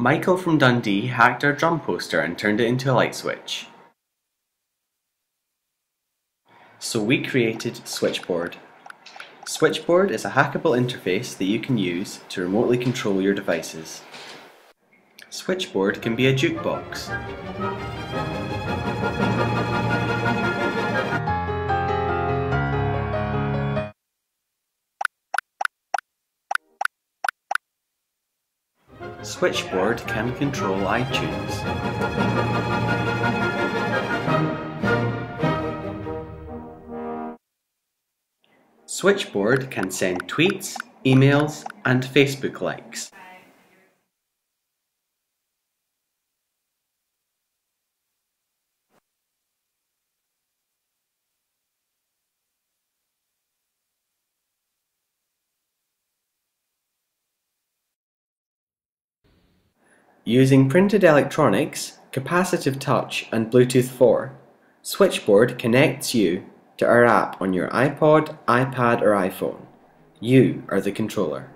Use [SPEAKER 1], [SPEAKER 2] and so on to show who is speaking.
[SPEAKER 1] Michael from Dundee hacked our drum poster and turned it into a light switch. So we created Switchboard. Switchboard is a hackable interface that you can use to remotely control your devices. Switchboard can be a jukebox. Switchboard can control iTunes. Switchboard can send tweets, emails, and Facebook likes. Using printed electronics, capacitive touch and Bluetooth 4, Switchboard connects you to our app on your iPod, iPad or iPhone. You are the controller.